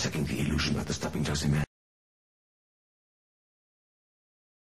attacking the illusion, at the stopping just man.